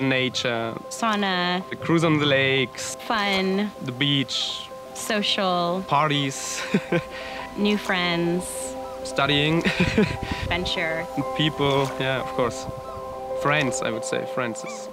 nature, sauna, the cruise on the lakes, fun, the beach, social, parties, new friends, studying, adventure. people, yeah, of course. Friends, I would say. Friends is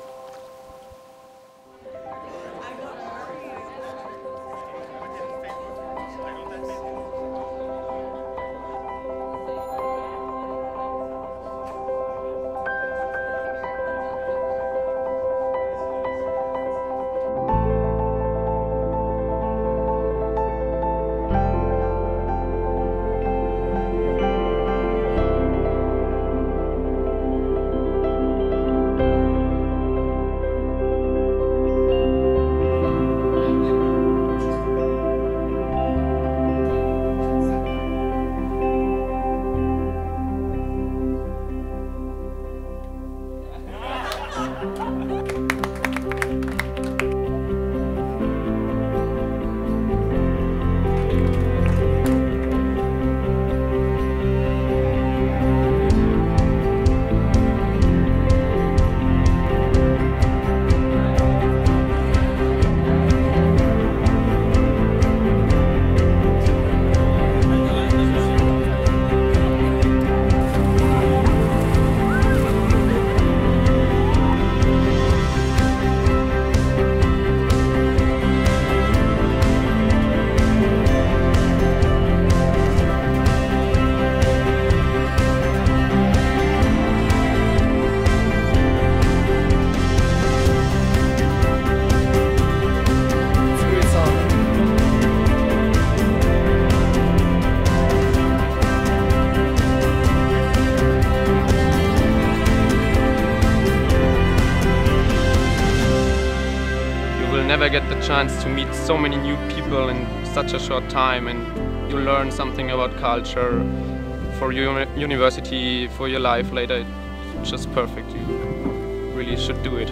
never get the chance to meet so many new people in such a short time and you learn something about culture for your university, for your life later. It's just perfect. You really should do it.